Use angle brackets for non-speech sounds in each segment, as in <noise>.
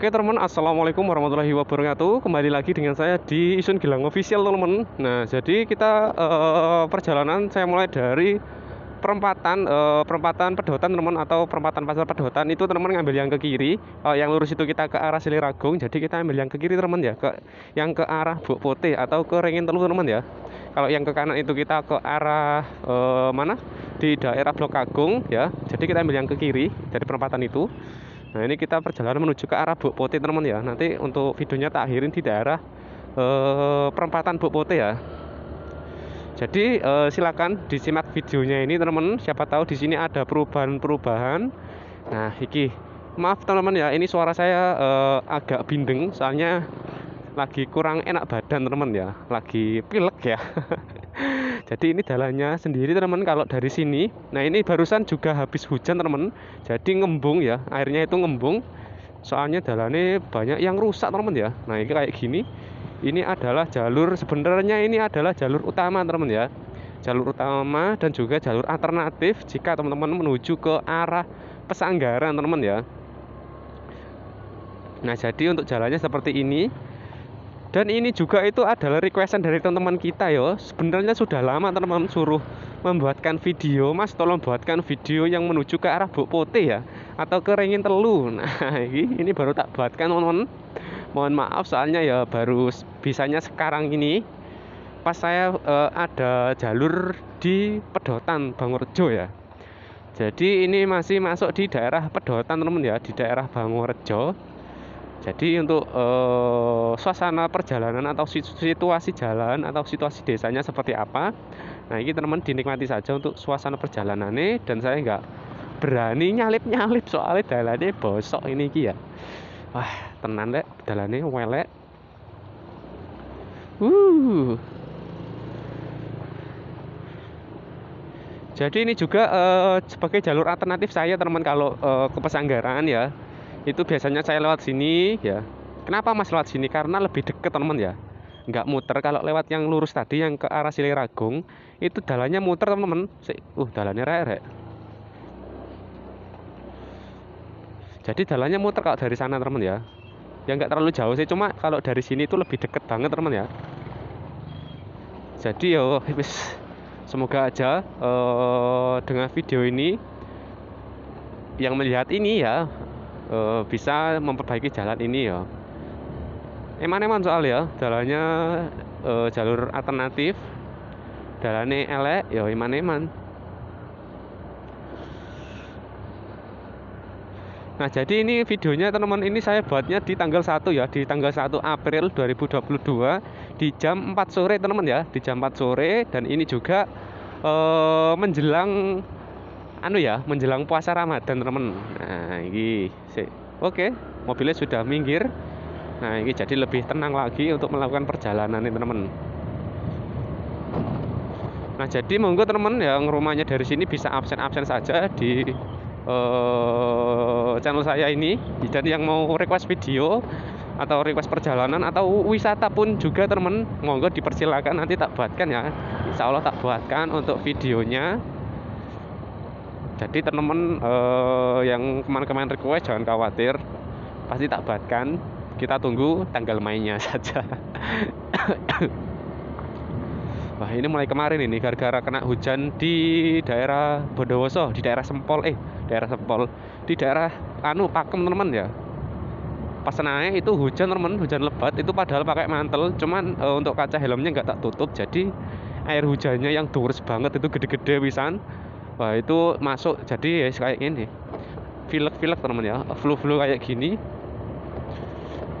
Oke teman, assalamualaikum warahmatullahi wabarakatuh. Kembali lagi dengan saya di Isun Gilang Official teman. Nah, jadi kita uh, perjalanan saya mulai dari perempatan uh, perempatan pedotan teman atau perempatan pasar pedotan itu teman ngambil yang ke kiri. Uh, yang lurus itu kita ke arah Siliragung. Jadi kita ambil yang ke kiri teman ya, ke yang ke arah Buk Putih atau ke Rengin Telu teman ya. Kalau yang ke kanan itu kita ke arah uh, mana? Di daerah Blok Agung ya. Jadi kita ambil yang ke kiri dari perempatan itu. Nah ini kita perjalanan menuju ke arah Buk Putih teman ya. Nanti untuk videonya tak akhirin di daerah eh, perempatan Buk Putih ya. Jadi eh, silakan disimak videonya ini teman. Siapa tahu di sini ada perubahan-perubahan. Nah iki maaf teman-teman ya. Ini suara saya eh, agak bindeng soalnya lagi kurang enak badan teman ya. Lagi pilek ya. <laughs> jadi ini jalannya sendiri teman kalau dari sini. Nah ini barusan juga habis hujan teman jadi ngembung ya airnya itu ngembung. Soalnya jalannya banyak yang rusak teman ya. Nah ini kayak gini. Ini adalah jalur sebenarnya ini adalah jalur utama teman ya. Jalur utama dan juga jalur alternatif jika teman-teman menuju ke arah Pesanggaran teman ya. Nah jadi untuk jalannya seperti ini dan ini juga itu adalah requestan dari teman-teman kita yo. Sebenarnya sudah lama teman-teman suruh membuatkan video. Mas tolong buatkan video yang menuju ke arah Buk Putih ya. Atau ke Rengin Telu. <laughs> Nah ini, baru tak buatkan teman-teman. Mohon maaf soalnya ya baru bisanya sekarang ini. Pas saya uh, ada jalur di Pedotan Bangurjo ya. Jadi ini masih masuk di daerah Pedotan teman-teman ya. Di daerah Bangurjo jadi untuk uh, suasana perjalanan atau situasi jalan atau situasi desanya seperti apa, nah ini teman-teman dinikmati saja untuk suasana perjalanan ini dan saya nggak berani nyalip-nyalip soalnya jalannya bosok ini ki ya. Wah, tenan deh, jalannya welek. Uh. Jadi ini juga uh, sebagai jalur alternatif saya teman kalau uh, ke Pesanggaran ya itu biasanya saya lewat sini ya. Kenapa mas lewat sini? Karena lebih deket teman ya. Nggak muter. Kalau lewat yang lurus tadi yang ke arah Siliragung itu jalannya muter teman-teman. Uh jalannya rek jadi jalannya muter kalau dari sana teman ya. Ya nggak terlalu jauh sih. Cuma kalau dari sini itu lebih deket banget teman ya. Jadi yo <laughs> semoga aja uh, dengan video ini yang melihat ini ya uh, bisa memperbaiki jalan ini ya. Eman-eman soal ya jalannya uh, jalur alternatif jalannya elek ya eman-eman. Nah jadi ini videonya teman-teman ini saya buatnya di tanggal 1 ya Di tanggal 1 April 2022 Di jam 4 sore teman-teman ya Di jam 4 sore. Dan ini juga uh, menjelang anu ya menjelang puasa Ramadan teman nah ini oke mobilnya sudah minggir. Nah ini jadi lebih tenang lagi untuk melakukan perjalanan ini teman nah jadi monggo teman yang rumahnya dari sini bisa absen-absen saja di uh, channel saya ini. Dan yang mau request video atau request perjalanan atau wisata pun juga teman monggo dipersilakan. Nanti tak buatkan ya. Insya Allah tak buatkan untuk videonya jadi teman-teman uh, yang kemarin-kemarin request jangan khawatir. Pasti tak buatkan. Kita tunggu tanggal mainnya <laughs> saja. Wah ini mulai kemarin ini gara-gara kena hujan di daerah Bondowoso, di daerah Sempol, eh daerah Sempol, di daerah anu Pakem teman-teman ya. Pas naik itu hujan teman, hujan lebat. Itu padahal pakai mantel, cuman e, untuk kaca helmnya nggak tak tutup, jadi air hujannya yang deres banget itu gede-gede wisan Wah itu masuk jadi ya kayak gini Filek-filek teman ya Flu-flu kayak gini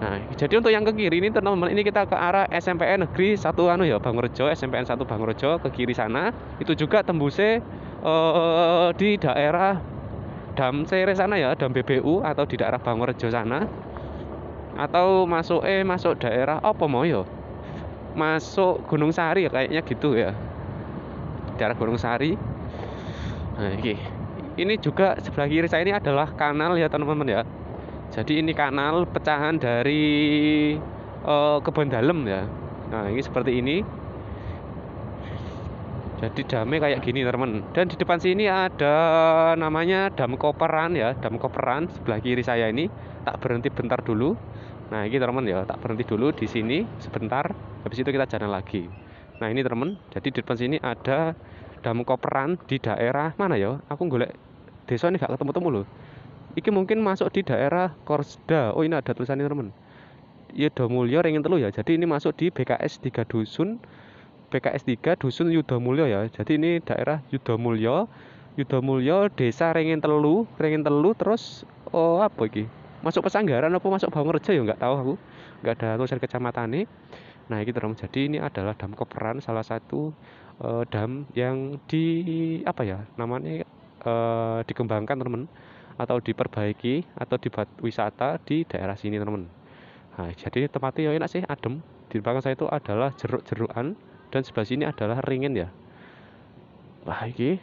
Nah, jadi untuk yang ke kiri ini teman-teman ini kita ke arah SMPN Negeri 1 anu ya Bangrejo, SMPN 1 Bangrejo ke kiri sana. Itu juga tembusnya uh, di daerah Dam Sere sana ya, Dam BBU atau di daerah Bangrejo sana. Atau masuk eh masuk daerah apa mau ya? Masuk Gunung Sari ya kayaknya gitu ya. Daerah Gunung Sari Nah, ini. ini juga sebelah kiri saya ini adalah kanal ya teman-teman ya. Jadi ini kanal pecahan dari uh, kebun dalam ya. Nah, ini seperti ini. Jadi damai kayak gini teman. Dan di depan sini ada namanya Dam Koperan ya, Dam Koperan sebelah kiri saya ini. tak berhenti bentar dulu nah ini teman ya tak berhenti dulu di sini sebentar habis itu kita jalan lagi nah ini teman jadi di depan sini ada dam koperan di daerah mana ya? Aku golek desa ini gak ketemu-temu loh. Iki mungkin masuk di daerah Korsda. Oh ini ada tulisannya teman Yudomulyo ringin telu ya. Jadi ini masuk di BKS 3 Dusun BKS 3 Dusun Yudomulyo ya. Jadi ini daerah Yudomulyo Yudomulyo Desa Ringin Telu Ringin Telu terus oh apa iki? Masuk pesanggaran apa masuk Bangunrejo ya? Nggak tahu aku. Nggak ada tulisan kecamatan ini nah ini terus jadi ini adalah dam koperan salah satu uh, dam yang di apa ya namanya uh, dikembangkan teman atau diperbaiki atau dibuat wisata di daerah sini teman nah jadi tempatnya ya enak sih adem. Di belakang saya itu adalah jeruk-jerukan dan sebelah sini adalah ringin ya. Wah ini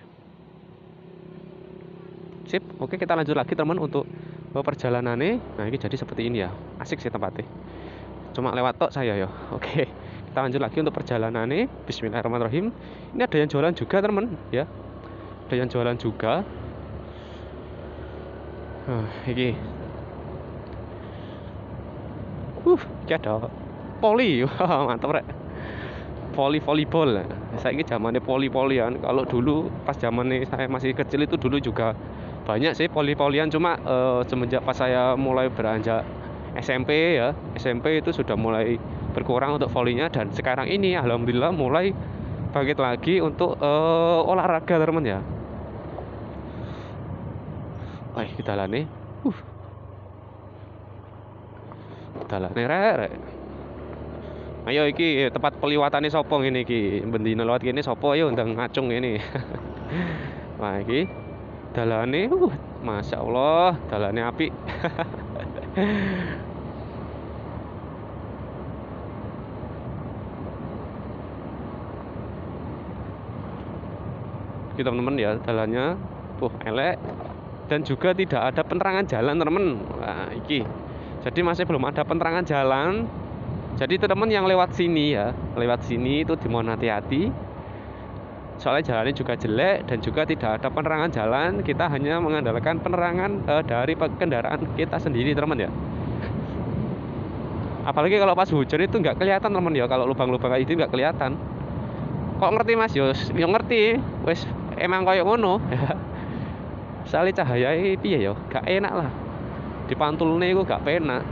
sip. Oke kita lanjut lagi teman untuk perjalanannya. Nah ini jadi seperti ini ya. Asik sih tempatnya cuma lewat tok saya ya <laughs> oke kita lanjut lagi untuk perjalanannya Bismillahirrahmanirrahim. Ini ada yang jualan juga teman ya. Ada yang jualan juga. Nah, ini uh ada poli. <laughs> Mantap rek. Poli volleyball. Saya ini zamannya poli polian kalau dulu pas zamannya saya masih kecil itu dulu juga banyak sih poli-polian. Cuma uh, semenjak pas saya mulai beranjak SMP ya. SMP itu sudah mulai berkurang untuk volinya dan sekarang ini alhamdulillah mulai bangkit lagi untuk uh, olahraga teman ya. Wah, kita lani uh. kita lani rek ayo iki tempat peliwatan ini sopong ini iki? Bendina lewat ini sopo ayo undang ngacung ini <laughs> wah iki dalane uh, Masya Allah dalane api <laughs> kita teman-teman ya jalannya tuh elek dan juga tidak ada penerangan jalan teman nah, iki. Jadi masih belum ada penerangan jalan. Jadi teman-teman yang lewat sini ya lewat sini itu dimohon hati-hati. Soalnya jalannya juga jelek dan juga tidak ada penerangan jalan. Kita hanya mengandalkan penerangan uh, dari kendaraan kita sendiri teman ya. Apalagi kalau pas hujan itu nggak kelihatan teman ya. Kalau lubang-lubang itu nggak kelihatan. Kok ngerti mas? Yos yo ngerti. Wes emang kayak ngono. Soalnya cahaya piye ya? Gak enak lah. Di nih itu gak penak.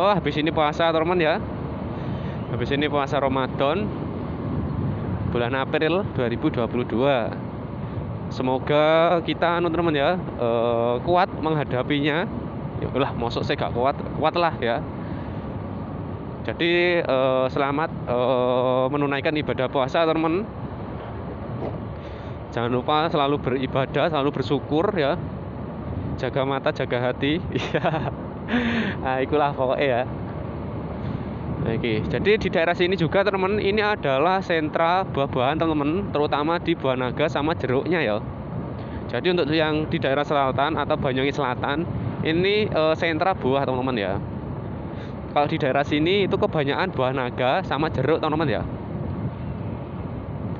Oh habis ini puasa teman ya. Habis ini puasa Ramadan Bulan April 2022 Semoga kita anu teman ya uh, Kuat menghadapinya Ya masuk saya gak kuat Kuat lah ya. Jadi uh, selamat uh, menunaikan ibadah puasa teman Jangan lupa selalu beribadah, selalu bersyukur ya. Jaga mata, jaga hati. <laughs> Iya. Nah itulah pokoknya ya. Oke, jadi di daerah sini juga teman-teman ini adalah sentra buah-buahan teman-teman, terutama di Buah Naga sama jeruknya ya. Jadi untuk yang di daerah selatan atau Banyuwangi Selatan, ini e, sentra buah teman-teman ya. Kalau di daerah sini itu kebanyakan buah naga sama jeruk teman-teman ya.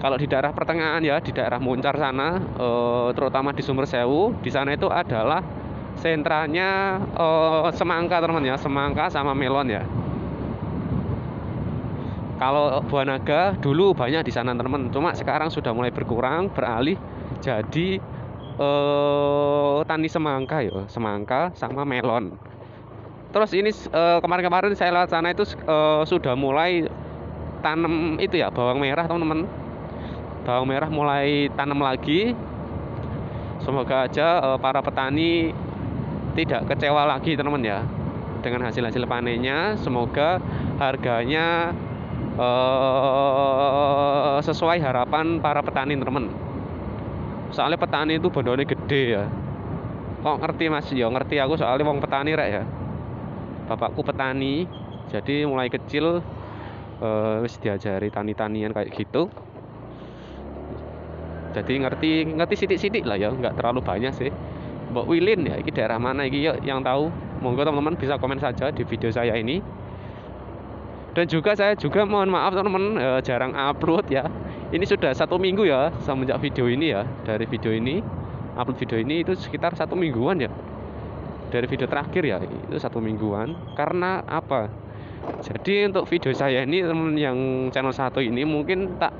Kalau di daerah pertengahan ya, di daerah Muncar sana, e, terutama di Sumber Sewu, di sana itu adalah sentranya uh, semangka teman ya semangka sama melon ya kalau buah naga dulu banyak di sana teman cuma sekarang sudah mulai berkurang beralih jadi uh, tani semangka ya semangka sama melon. Terus ini uh, kemarin-kemarin saya lihat sana itu uh, sudah mulai tanam itu ya bawang merah teman-teman. Bawang merah mulai tanam lagi. Semoga aja para petani tidak kecewa lagi teman-teman ya dengan hasil-hasil panennya. Semoga harganya uh, sesuai harapan para petani teman soalnya petani itu bodohnya gede ya. Kok ngerti mas? Ya ngerti aku soalnya wong petani rek ya. Bapakku petani jadi mulai kecil uh, diajari tani-tanian kayak gitu. Jadi ngerti ngerti sidik-sidik lah ya nggak terlalu banyak sih. Mbok Wilin ya ini daerah mana ini yuk yang tahu? Monggo teman-teman bisa komen saja di video saya ini. Dan juga saya juga mohon maaf teman-teman e, jarang upload ya ini sudah satu minggu ya semenjak video ini ya. Dari video ini upload video ini itu sekitar satu mingguan ya. Dari video terakhir ya itu satu mingguan. Karena apa? Jadi untuk video saya ini teman yang channel satu ini mungkin tak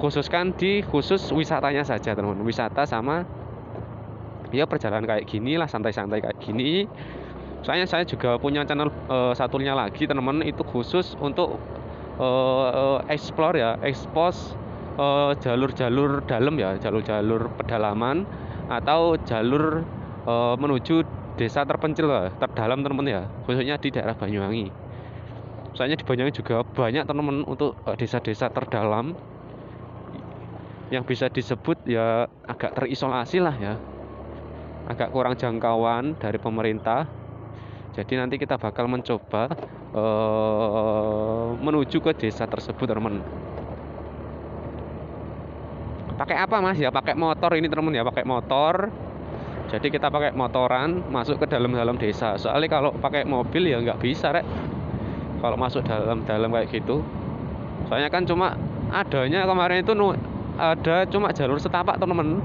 khususkan di khusus wisatanya saja teman wisata sama ya perjalanan kayak gini lah santai-santai kayak gini. Soalnya saya juga punya channel uh, satunya lagi teman-teman itu khusus untuk uh, explore ya expose jalur-jalur uh, dalam ya jalur-jalur pedalaman atau jalur uh, menuju desa terpencil lah, terdalam teman-teman ya khususnya di daerah Banyuwangi. Soalnya di Banyuwangi juga banyak teman-teman untuk desa-desa terdalam. Yang bisa disebut ya agak terisolasi lah ya. Agak kurang jangkauan dari pemerintah. Jadi nanti kita bakal mencoba uh, menuju ke desa tersebut teman-teman pakai apa mas? Ya pakai motor. Ini teman ya pakai motor. Jadi kita pakai motoran masuk ke dalam-dalam desa. Soalnya kalau pakai mobil ya nggak bisa rek. Kalau masuk dalam-dalam kayak gitu. Soalnya kan cuma adanya kemarin itu ada cuma jalur setapak teman-teman.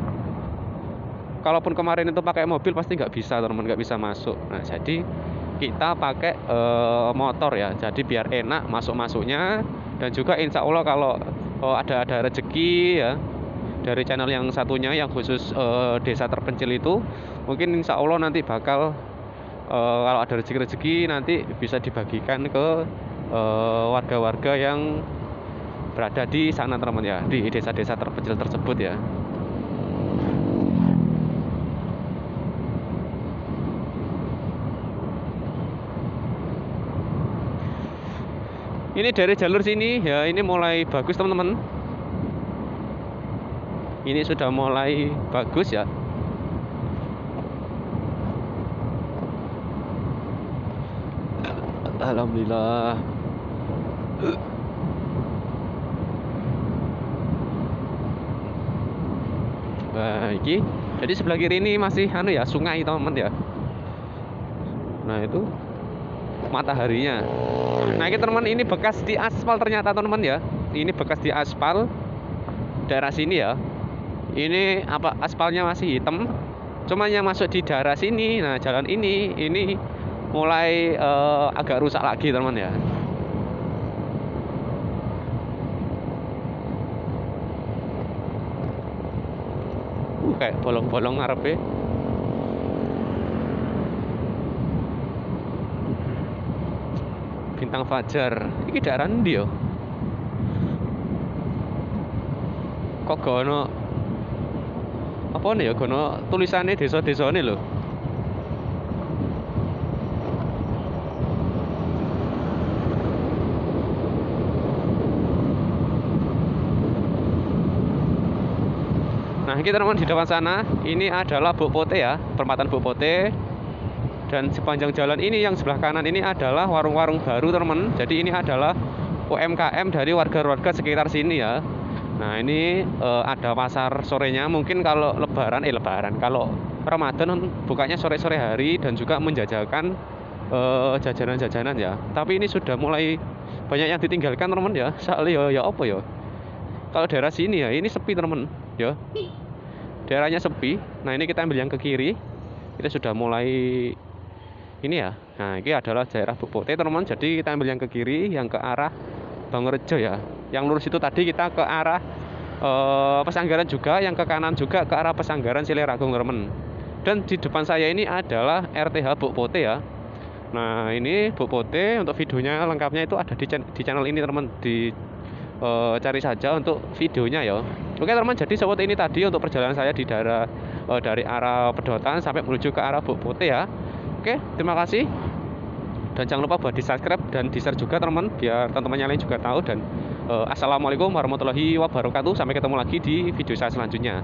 Kalaupun kemarin itu pakai mobil pasti nggak bisa teman nggak bisa masuk. Nah jadi kita pakai e, motor ya. Jadi biar enak masuk masuknya dan juga insya Allah kalau oh, ada ada rezeki ya dari channel yang satunya yang khusus uh, desa terpencil itu mungkin insya Allah nanti bakal uh, kalau ada rezeki-rezeki nanti bisa dibagikan ke eh, warga-warga uh, yang berada di sana teman ya di desa-desa terpencil tersebut ya. Ini dari jalur sini ya ini mulai bagus teman-teman ini sudah mulai bagus ya Alhamdulillah Nah, jadi sebelah kiri ini masih anu ya sungai teman ya. Nah itu mataharinya. Nah ini teman ini bekas di aspal ternyata teman ya. Ini bekas di aspal daerah sini ya ini apa aspalnya masih hitam. Cuma yang masuk di daerah sini nah jalan ini ini mulai uh, agak rusak lagi teman ya. Uh, kayak bolong-bolong ngarepe. Bintang fajar. Ini daerah dia kok gono apa nih ya gono tulisannya desa-desa ini loh Nah, kita teman di depan sana, ini adalah Bukpote ya, perempatan Bukpote. Dan sepanjang jalan ini yang sebelah kanan ini adalah warung-warung baru, teman. Jadi ini adalah UMKM dari warga-warga sekitar sini ya. Nah ini uh, ada pasar sorenya mungkin kalau lebaran eh lebaran kalau Ramadan bukanya sore-sore hari dan juga menjajakan uh, jajanan-jajanan ya. Tapi ini sudah mulai banyak yang ditinggalkan teman ya. <laughs> Soalnya ya ya apa ya? Kalau daerah sini ya ini sepi teman ya. Daerahnya sepi. Nah ini kita ambil yang ke kiri. Kita sudah mulai ini ya. Nah ini adalah daerah Bupote teman. Jadi kita ambil yang ke kiri, yang ke arah Bangorejo ya. Yang lurus itu tadi kita ke arah e, Pesanggaran juga yang ke kanan juga ke arah Pesanggaran Sileragung teman dan di depan saya ini adalah RTH Bukpote ya. Nah ini Bukpote untuk videonya lengkapnya itu ada di, di channel ini teman di e, cari saja untuk videonya ya. Oke teman jadi seperti ini tadi untuk perjalanan saya di daerah e, dari arah Pedotan sampai menuju ke arah Bukpote ya. Oke terima kasih dan jangan lupa buat di subscribe dan di share juga teman biar teman-teman yang lain juga tahu. Dan uh, assalamualaikum warahmatullahi wabarakatuh. Sampai ketemu lagi di video saya selanjutnya